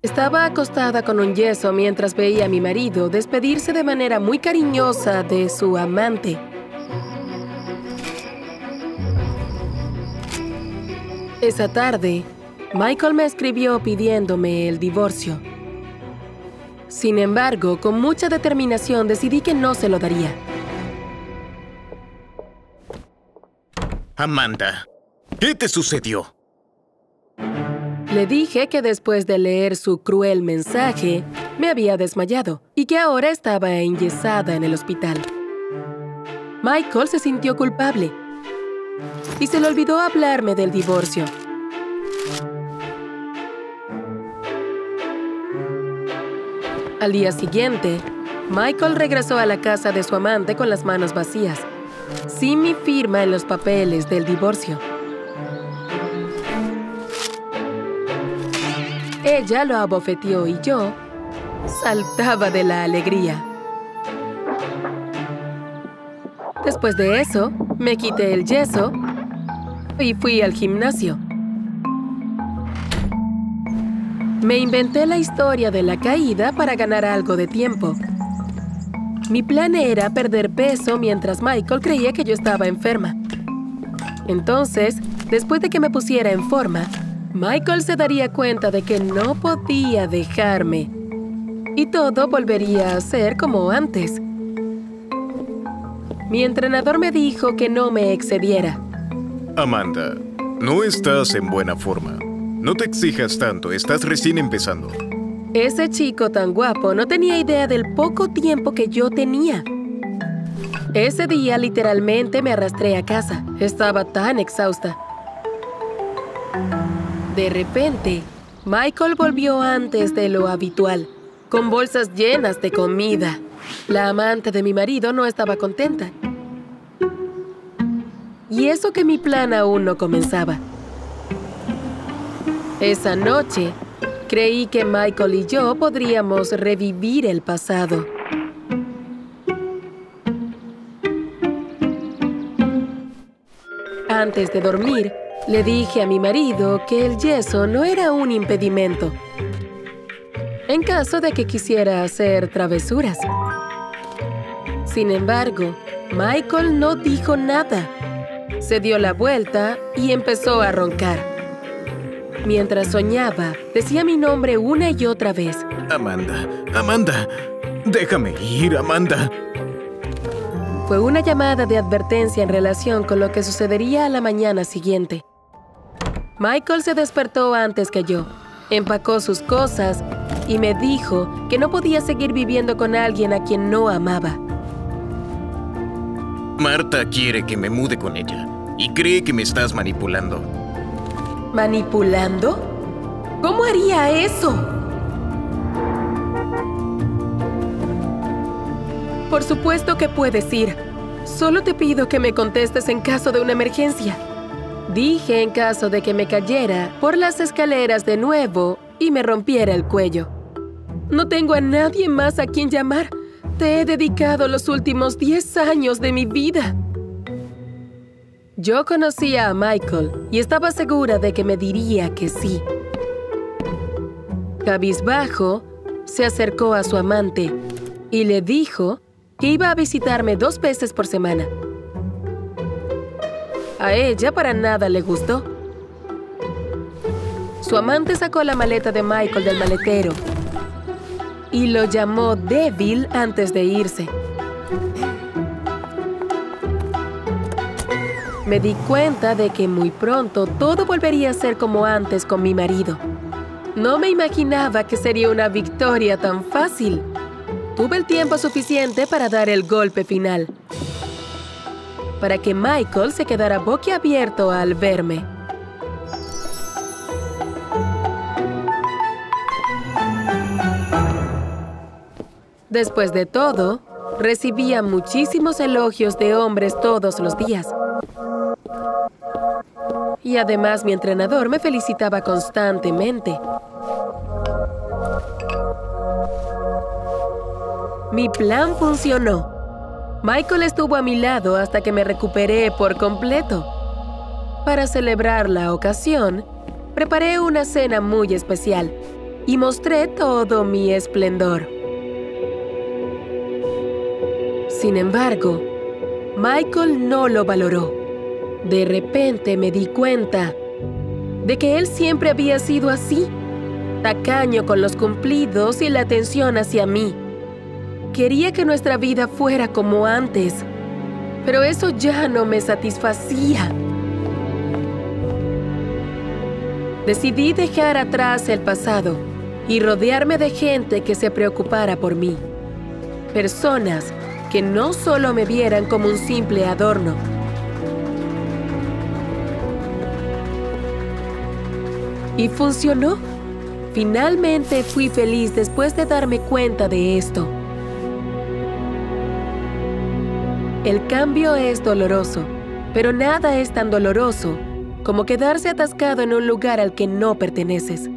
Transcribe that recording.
Estaba acostada con un yeso mientras veía a mi marido despedirse de manera muy cariñosa de su amante. Esa tarde, Michael me escribió pidiéndome el divorcio. Sin embargo, con mucha determinación decidí que no se lo daría. Amanda, ¿qué te sucedió? Le dije que después de leer su cruel mensaje, me había desmayado y que ahora estaba enyesada en el hospital. Michael se sintió culpable y se le olvidó hablarme del divorcio. Al día siguiente, Michael regresó a la casa de su amante con las manos vacías, sin mi firma en los papeles del divorcio. Ella lo abofeteó y yo saltaba de la alegría. Después de eso, me quité el yeso y fui al gimnasio. Me inventé la historia de la caída para ganar algo de tiempo. Mi plan era perder peso mientras Michael creía que yo estaba enferma. Entonces, después de que me pusiera en forma, Michael se daría cuenta de que no podía dejarme y todo volvería a ser como antes. Mi entrenador me dijo que no me excediera. Amanda, no estás en buena forma. No te exijas tanto, estás recién empezando. Ese chico tan guapo no tenía idea del poco tiempo que yo tenía. Ese día literalmente me arrastré a casa. Estaba tan exhausta. De repente, Michael volvió antes de lo habitual, con bolsas llenas de comida. La amante de mi marido no estaba contenta. Y eso que mi plan aún no comenzaba. Esa noche, creí que Michael y yo podríamos revivir el pasado. Antes de dormir, le dije a mi marido que el yeso no era un impedimento. En caso de que quisiera hacer travesuras. Sin embargo, Michael no dijo nada. Se dio la vuelta y empezó a roncar. Mientras soñaba, decía mi nombre una y otra vez. Amanda, Amanda, déjame ir, Amanda. Fue una llamada de advertencia en relación con lo que sucedería a la mañana siguiente. Michael se despertó antes que yo, empacó sus cosas y me dijo que no podía seguir viviendo con alguien a quien no amaba. Marta quiere que me mude con ella y cree que me estás manipulando. ¿Manipulando? ¿Cómo haría eso? Por supuesto que puedes ir. Solo te pido que me contestes en caso de una emergencia. Dije en caso de que me cayera por las escaleras de nuevo y me rompiera el cuello. No tengo a nadie más a quien llamar. Te he dedicado los últimos 10 años de mi vida. Yo conocía a Michael y estaba segura de que me diría que sí. Cabizbajo, se acercó a su amante y le dijo que iba a visitarme dos veces por semana. A ella para nada le gustó. Su amante sacó la maleta de Michael del maletero y lo llamó débil antes de irse. Me di cuenta de que muy pronto todo volvería a ser como antes con mi marido. No me imaginaba que sería una victoria tan fácil. Tuve el tiempo suficiente para dar el golpe final para que Michael se quedara boquiabierto al verme. Después de todo, recibía muchísimos elogios de hombres todos los días. Y además mi entrenador me felicitaba constantemente. Mi plan funcionó. Michael estuvo a mi lado hasta que me recuperé por completo. Para celebrar la ocasión, preparé una cena muy especial y mostré todo mi esplendor. Sin embargo, Michael no lo valoró. De repente me di cuenta de que él siempre había sido así, tacaño con los cumplidos y la atención hacia mí. Quería que nuestra vida fuera como antes, pero eso ya no me satisfacía. Decidí dejar atrás el pasado y rodearme de gente que se preocupara por mí. Personas que no solo me vieran como un simple adorno. Y funcionó. Finalmente fui feliz después de darme cuenta de esto. El cambio es doloroso, pero nada es tan doloroso como quedarse atascado en un lugar al que no perteneces.